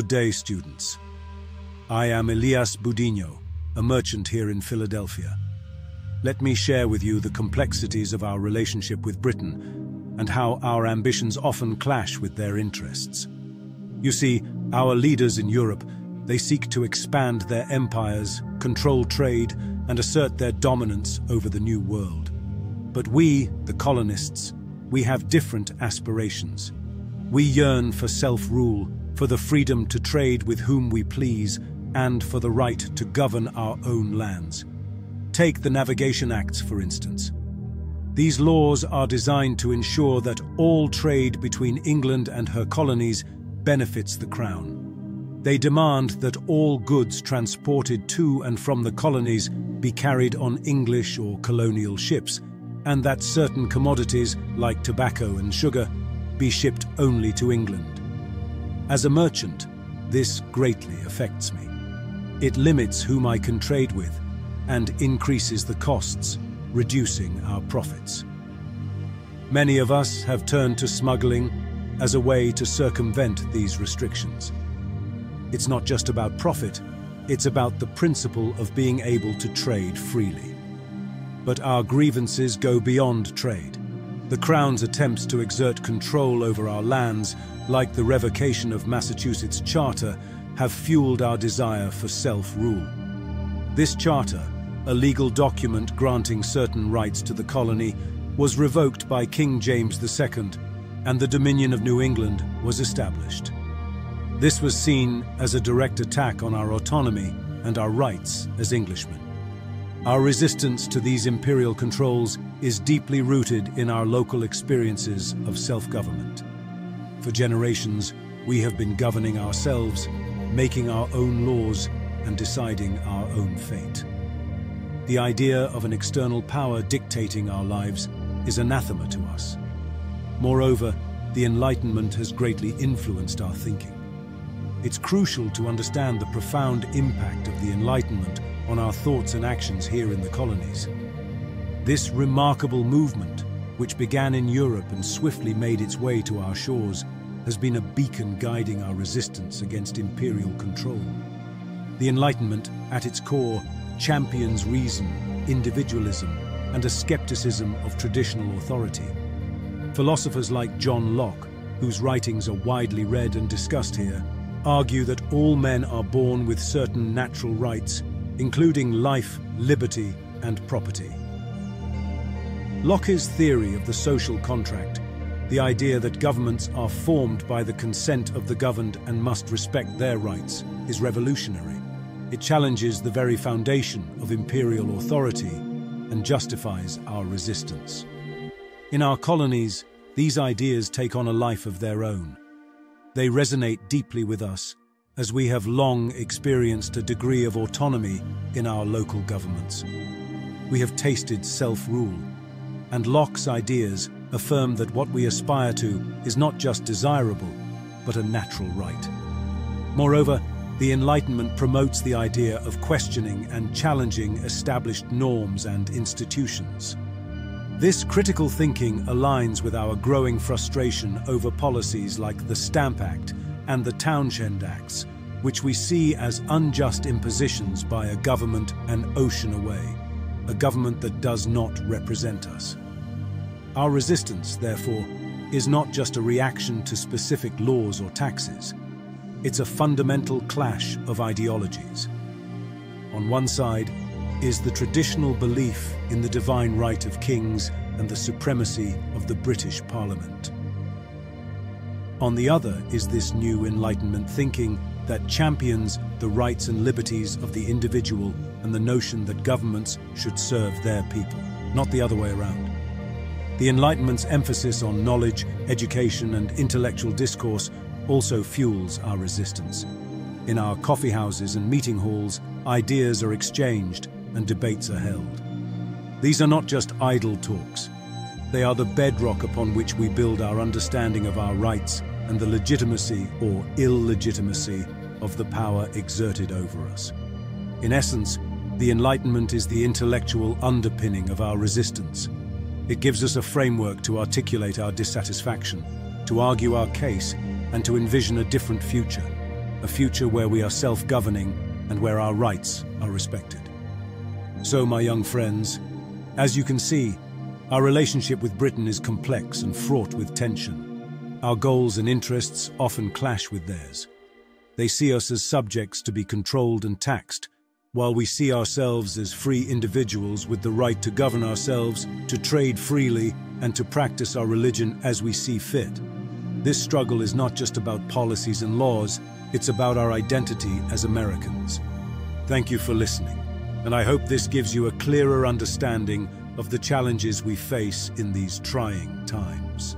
Good day, students. I am Elias Boudinot, a merchant here in Philadelphia. Let me share with you the complexities of our relationship with Britain and how our ambitions often clash with their interests. You see, our leaders in Europe, they seek to expand their empires, control trade, and assert their dominance over the New World. But we, the colonists, we have different aspirations. We yearn for self-rule, for the freedom to trade with whom we please, and for the right to govern our own lands. Take the Navigation Acts, for instance. These laws are designed to ensure that all trade between England and her colonies benefits the Crown. They demand that all goods transported to and from the colonies be carried on English or colonial ships, and that certain commodities, like tobacco and sugar, be shipped only to England. As a merchant, this greatly affects me. It limits whom I can trade with and increases the costs, reducing our profits. Many of us have turned to smuggling as a way to circumvent these restrictions. It's not just about profit, it's about the principle of being able to trade freely. But our grievances go beyond trade. The Crown's attempts to exert control over our lands, like the revocation of Massachusetts' charter, have fueled our desire for self-rule. This charter, a legal document granting certain rights to the colony, was revoked by King James II, and the Dominion of New England was established. This was seen as a direct attack on our autonomy and our rights as Englishmen. Our resistance to these imperial controls is deeply rooted in our local experiences of self-government. For generations, we have been governing ourselves, making our own laws and deciding our own fate. The idea of an external power dictating our lives is anathema to us. Moreover, the Enlightenment has greatly influenced our thinking. It's crucial to understand the profound impact of the Enlightenment on our thoughts and actions here in the colonies. This remarkable movement, which began in Europe and swiftly made its way to our shores, has been a beacon guiding our resistance against imperial control. The Enlightenment, at its core, champions reason, individualism, and a skepticism of traditional authority. Philosophers like John Locke, whose writings are widely read and discussed here, argue that all men are born with certain natural rights, including life, liberty, and property. Locke's theory of the social contract, the idea that governments are formed by the consent of the governed and must respect their rights, is revolutionary. It challenges the very foundation of imperial authority and justifies our resistance. In our colonies, these ideas take on a life of their own. They resonate deeply with us, as we have long experienced a degree of autonomy in our local governments. We have tasted self-rule, and Locke's ideas affirm that what we aspire to is not just desirable, but a natural right. Moreover, the Enlightenment promotes the idea of questioning and challenging established norms and institutions. This critical thinking aligns with our growing frustration over policies like the Stamp Act and the Townshend Acts, which we see as unjust impositions by a government an ocean away, a government that does not represent us. Our resistance, therefore, is not just a reaction to specific laws or taxes. It's a fundamental clash of ideologies. On one side, is the traditional belief in the divine right of kings and the supremacy of the British Parliament. On the other is this new Enlightenment thinking that champions the rights and liberties of the individual and the notion that governments should serve their people, not the other way around. The Enlightenment's emphasis on knowledge, education and intellectual discourse also fuels our resistance. In our coffeehouses and meeting halls, ideas are exchanged and debates are held. These are not just idle talks. They are the bedrock upon which we build our understanding of our rights and the legitimacy or illegitimacy of the power exerted over us. In essence, the Enlightenment is the intellectual underpinning of our resistance. It gives us a framework to articulate our dissatisfaction, to argue our case, and to envision a different future. a future where we are self-governing and where our rights are respected. So, my young friends, as you can see, our relationship with Britain is complex and fraught with tension. Our goals and interests often clash with theirs. They see us as subjects to be controlled and taxed, while we see ourselves as free individuals with the right to govern ourselves, to trade freely, and to practice our religion as we see fit. This struggle is not just about policies and laws, it's about our identity as Americans. Thank you for listening, and I hope this gives you a clearer understanding of the challenges we face in these trying times.